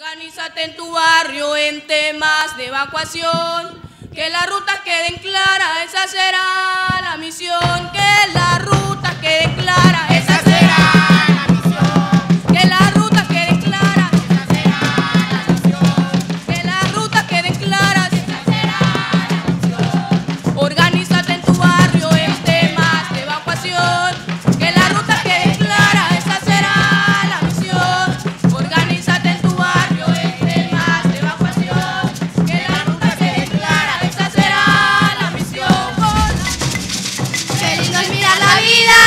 Organízate en tu barrio en temas de evacuación. Que las rutas queden claras, esa será la misión. Que y nos mira la vida.